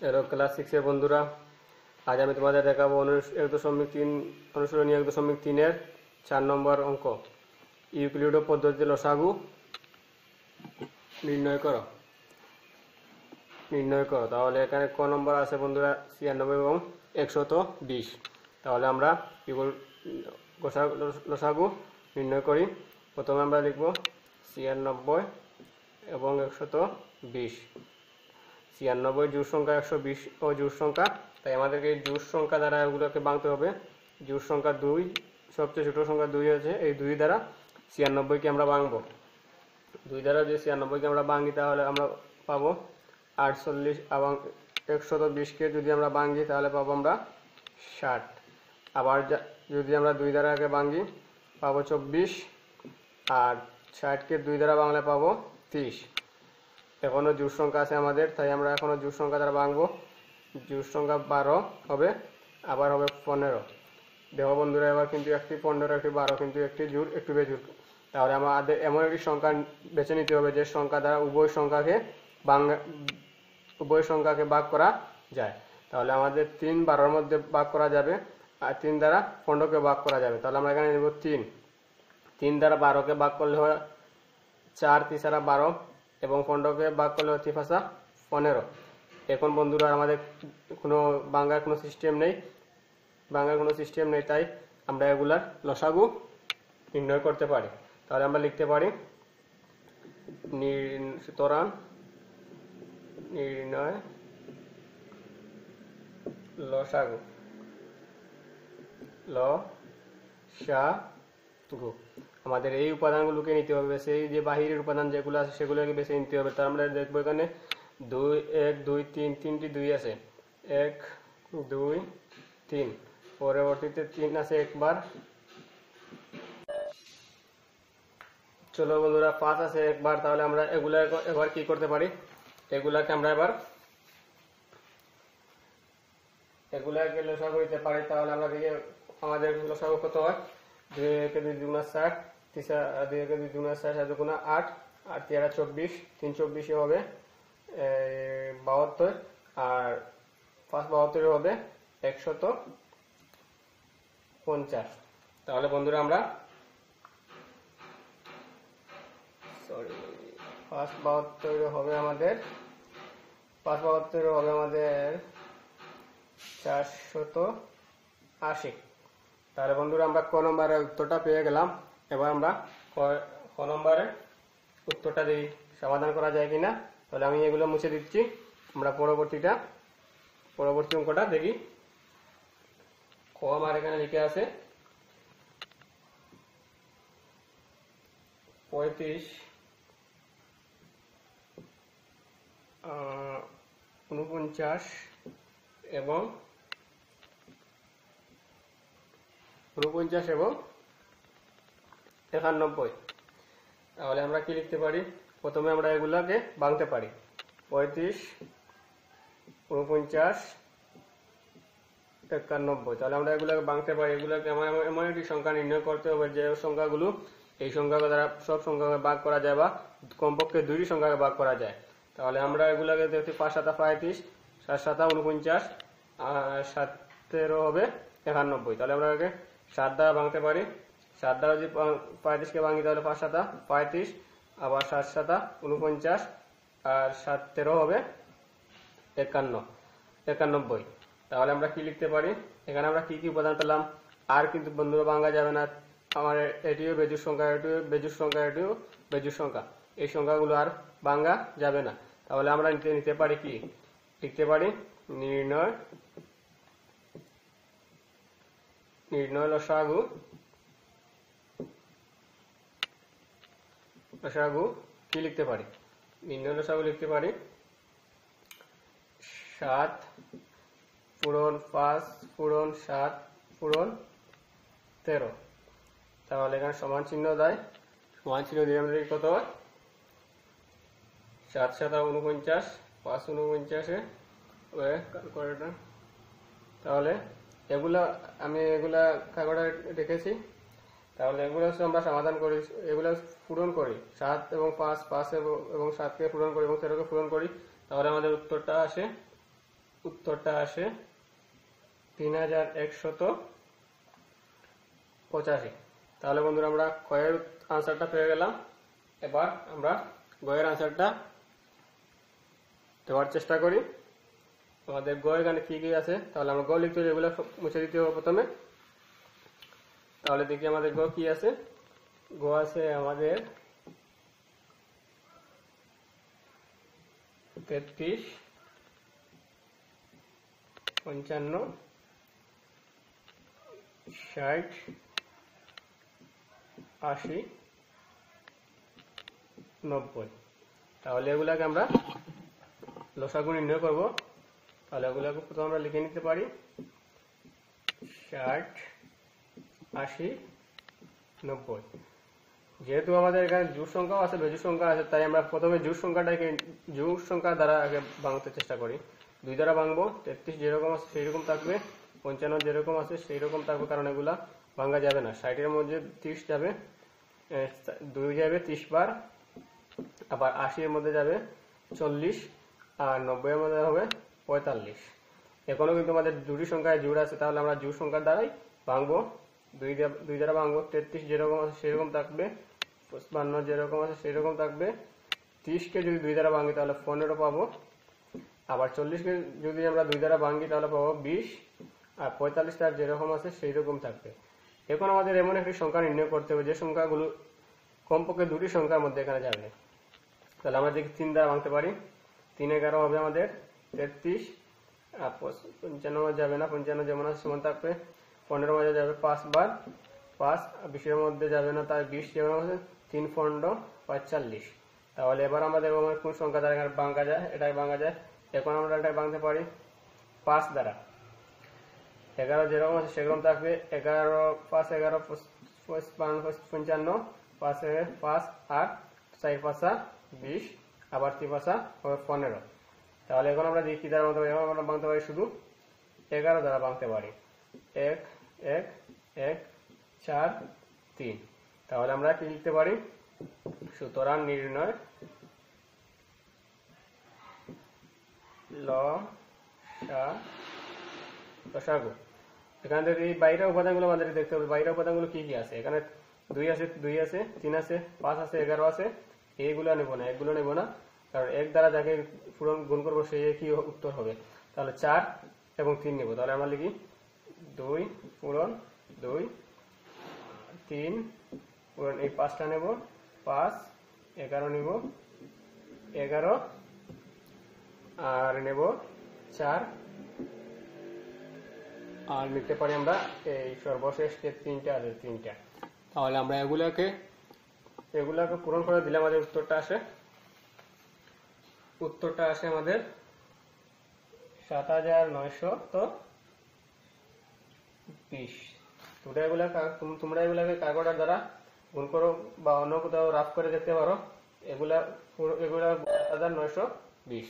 Hello class সিক্সের বন্ধুরা, আজ আমি তোমাদের দেখাবো এক দশমিক তিন, অনুশীলনী এক দশমিক তিনের চার নম্বর অঙ্ক। ইউক্লিডো পদ্ধতিতে লসাগু নির্ণয় করো। নির্ণয় করো। তাহলে এখানে ক নম্বর আছে বন্ধুরা? ছিয়ানব্বই এবং একশত বিশ। তাহলে আমরা লসাগু নির্ণয় করি। প্রথমে আমরা লিখব ছিয়ানব্বই এবং একশত বিশ। ছিয়ানব্বই জোর সংখ্যা, একশো বিশ ও জোর সংখ্যা। তাই আমাদেরকে জোর সংখ্যা দ্বারা এগুলোকে ভাঙতে হবে। জোর সংখ্যা দুই, সবচেয়ে ছোট সংখ্যা দুই আছে এই দুই দ্বারা ছিয়ানব্বইকে আমরা ভাঙবো দুই দ্বারা যে ছিয়ানব্বইকে আমরা ভাঙি তাহলে আমরা পাবো আটচল্লিশ এবং একশত বিশকে যদি আমরা ভাঙি তাহলে পাবো আমরা ষাট। আবার যদি আমরা দুই দ্বারা আগে ভাঙি পাবো চব্বিশ। আর ষাটকে দুই দ্বারা বাংলা পাবো তিরিশ। এখনও জোর সংখ্যা আছে আমাদের, তাই আমরা এখনও জোর সংখ্যা দ্বারা ভাঙবো। জোর সংখ্যা বারো হবে, আবার হবে পনেরো। দেখো বন্ধুরা, এবার কিন্তু একটি পনেরো, একটি বারো, কিন্তু একটি জোর একটু বেজুর তাহলে আমাদের এমন একটি সংখ্যা বেছে নিতে হবে যে সংখ্যা দ্বারা উভয় সংখ্যাকে বাংলা উভয় সংখ্যাকে ভাগ করা যায়। তাহলে আমাদের তিন বারোর মধ্যে ভাগ করা যাবে, আর তিন দ্বারা পনেরোকে ভাগ করা যাবে। তাহলে আমরা এখানে নেব তিন। তিন দ্বারা বারোকে ভাগ করলে হয় চার, তিন তিসারা বারো এবং পনেরোকে ভাগ করলে হচ্ছে ভাষা পনেরো। এখন বন্ধুরা, আমাদের কোনো বাংলার কোনো সিস্টেম নেই। বাংলার কোনো সিস্টেম নেই, তাই আমরা এগুলার লসাগু নির্ণয় করতে পারি। তাহলে আমরা লিখতে পারি সুতরাং নির্ণয় লসাগু। ল সা গু আমাদের এই উপাদানগুলোকে নিতে হবে সেই যে বাহিরের উপাদান যেগুলো আছে সেগুলোকে বেছে নিতে হবে। তার আমরা দেখব এখানে দুই, এক, দুই, তিন, তিনটি দুই আছে। এক, দুই, তিন। পরবর্তীতে তিন আছে একবার। চলো বন্ধুরা, পাঁচ আছে একবার, তাহলে আমরা এগুলা এবার কি করতে পারি? এগুলাকে আমরা এবার এগুলাকে লসাগু দিতে পারি। তাহলে আমরা দিকে আমাদের লসাগু কত হয়? দুই একে দুই দুগুণা ষাট তিসা দুই একে দুই দুগুণা ষাট সাত দুগুণা আট আর তেরো, চব্বিশ, তিন চব্বিশে হবে বাহাত্তর, আর পাঁচ বাহাত্তরে হবে একশত পঞ্চাশ। তাহলে বন্ধুরা আমরা সরি পাঁচ বাহাত্তর হবে আমাদের, পাঁচ বাহাত্তর হবে আমাদের চারশত আশি। তাহলে বন্ধুরা আমরা ক নম্বরের উত্তরটা পেয়ে গেলাম। এবার আমরা ক- নম্বরের উত্তরটা দিই সমাধান করা যায় কিনা, তাহলে আমি এগুলো মুছে দিচ্ছি। আমরা পরবর্তীটা, পরবর্তী অঙ্কটা দেখি। ক আমার এখানে লিখে আছে, পঁয়ত্রিশ উনপঞ্চাশ এবং উনপঞ্চাশ এবং একানব্বই। তাহলে আমরা কি লিখতে পারি? প্রথমে আমরা এগুলাকে ভাঙতে পারি। পঁয়ত্রিশ উনপঞ্চাশ একানব্বই। তাহলে আমরা এগুলোকে ভাঙতে পারি। এগুলোকে আমার এমন- একটি সংখ্যা নির্ণয় করতে হবে যে সংখ্যাগুলো, এই সংখ্যাকে দ্বারা সব সংখ্যাকে ভাগ করা যায় বা কমপক্ষে দুইটি সংখ্যাকে ভাগ করা যায়। তাহলে আমরা এগুলোকে দেখছি পাঁচ সাতা পঁয়ত্রিশ, সাত সাতা উনপঞ্চাশ আর সাতেরো হবে একানব্বই। তাহলে আমরা সাত দ্বারা ভাঙতে পারি। সাত দ্বারা যদি পঁয়ত্রিশকে ভাঙি তাহলে পাঁচ সাতা পঁয়ত্রিশ, আবার সাত সাতা উনপঞ্চাশ আর সাত তেরো হবে একান্ন, একানব্বই। তাহলে আমরা কি লিখতে পারি? এখানে আমরা কি কি উপাদান পেলাম? আর কিন্তু বন্ধুরা ভাঙা যাবে না। আমার এটিও বেজুর সংখ্যা, এটিও বেজুর সংখ্যা, এটিও বেজুর সংখ্যা। এই সংখ্যাগুলো আর ভাঙা যাবে না। তাহলে আমরা নিতে পারি কি? লিখতে পারি নির্ণয় নির্ণয় লসাগু লসাগু কি লিখতে পারি নির্ণয় লসাগু লিখতে পারি সাত পূরণ পাঁচ পূরণ সাত পূরণ তেরো তাহলে এখানে সমান চিহ্ন দেয়। সমান চিহ্ন দিয়ে আমাদের কত হয়? সাত সাত উনপঞ্চাশ পাঁচ উনপঞ্চাশে ক্যালকুলেটর তাহলে এগুলা আমি এগুলা কাগজে রেখেছি। তাহলে এগুলো আমরা সমাধান করি, এগুলো পূরণ করি। সাত এবং পাঁচ পাঁচ এবং এবং সাতকে পূরণ করি এবং তেরোকে পূরণ করি। তাহলে আমাদের উত্তরটা আসে উত্তরটা আসে তিন হাজার একশত পঁচাশি। তাহলে বন্ধুরা আমরা কয়ের আনসারটা পেয়ে গেলাম। এবার আমরা গয়ের আনসারটা দেওয়ার চেষ্টা করি। আমাদের গ এখানে কি কি আছে? তাহলে আমরা গ লিখতে হবে এগুলো মুছে দিতে হবে প্রথমে। তাহলে দেখি আমাদের গ কি আছে। গ আছে আমাদের তেত্রিশ, পঞ্চান্ন, ষাট, আশি, নব্বই। তাহলে এগুলাকে আমরা লসাগু নির্ণয় করব। তাহলে এগুলাকে প্রথমে আমরা লিখে নিতে পারি। ষাট, আশি, নব্বই। যেহেতু আমাদের এখানে জোর সংখ্যাও আছে, বেজুর সংখ্যা আছে, তাই আমরা প্রথমে জোর সংখ্যাটাকে, জোর সংখ্যা দ্বারা আগে ভাঙতে চেষ্টা করি। দুই দ্বারা ভাঙবো, তেত্রিশ যেরকম আছে সেই রকম থাকবে, পঞ্চান্ন যেরকম আছে সেই রকম থাকবে, কারণ এগুলা ভাঙা যাবে না। ষাটের মধ্যে ত্রিশ যাবে দুই যাবে ত্রিশ বার, আবার আশির মধ্যে যাবে চল্লিশ, আর নব্বইয়ের মধ্যে হবে পঁয়তাল্লিশ। এখনও কিন্তু আমাদের দুটি সংখ্যায় জোড় আছে, তাহলে আমরা জোড় সংখ্যার দ্বারাই ভাঙবো। দুই দুই দ্বারা ভাঙবো, তেত্রিশ যেরকম আছে সেরকম থাকবে, পঁচপান্ন যেরকম আছে সেরকম থাকবে। ত্রিশকে যদি দুই দ্বারা ভাঙি, তাহলে পনেরো পাবো। আবার চল্লিশকে যদি আমরা দুই দ্বারা ভাঙি, তাহলে পাবো বিশ। আর পঁয়তাল্লিশ তার যেরকম আছে সেই রকম থাকবে। এখন আমাদের এমন একটি সংখ্যা নির্ণয় করতে হবে, যে সংখ্যাগুলো কমপক্ষে দুটি সংখ্যার মধ্যে এখানে যাবে। তাহলে আমরা দেখি তিন দ্বারা ভাঙতে পারি, তিন এগারো হবে আমাদের তেত্রিশ পঞ্চান্ন যাবে না, পঞ্চান্ন যেমন আছে সেমন থাকবে পনেরো মাঝে যাবে পাঁচ বার, পাঁচ বিশের মধ্যে যাবে না, তার বিশ যেমন আছে তিন পনেরো পঁয়তাল্লিশ। তাহলে এবার আমাদের আমার কোন সংখ্যা দ্বারা ভাঙা যায়, এটাই ভাঙা যায়। এখন আমরা এটাই ভাঙতে পারি। পাঁচ দ্বারা। এগারো যেরকম আছে সেরকম থাকবে। এগারো, পাঁচ, এগারো পঞ্চান্ন, পাঁচ পাঁচ, আট, চার, পাঁচা, বিশ, আবার তিন, পাঁচা, পনেরো। তাহলে এখন আমরা দেখি দ্বারা ভাঙতে এখন আমরা ভাঙতে পারি শুধু এগারো দ্বারা ভাঙতে পারি। এক এক এক, চার, তিন। তাহলে আমরা কি লিখতে পারি? সুতরাং নির্ণয় লসাগু এখানে এই বাইরের উপাদানগুলো আমাদের দেখতে হবে। বাইরের উপাদানগুলো কি কি আছে? এখানে দুই আছে দুই আছে, তিন আছে, পাঁচ আছে, এগারো আছে। এইগুলো নেব না, এগুলো নেব না। কারণ এক দ্বারা যাকে পূরণ গুণ করব সেই একই উত্তর হবে? তাহলে চার এবং তিন নেব। তাহলে আমরা লিখি, দুই পূরণ, দুই, তিন পূরণ, এই পাঁচটা নেব, পাঁচ, এগারো নেব, এগারো, আর নেব চার। আর নিতে পারি আমরা এই সর্বশেষ যে তিনটা আছে তিনটা। তাহলে আমরা এগুলাকে এগুলাকে পূরণ করে দিলে আমাদের উত্তরটা আসে। উত্তরটা আসে আমাদের সাত হাজার নয়শো তো বিশ। তোমরা এগুলা তোমরা এগুলাকে কাগজের দ্বারা গুণ করো বা অন্য কোথাও রাফ করে দেখতে পারো। এগুলা এগুলা সাত হাজার নয়শো বিশ।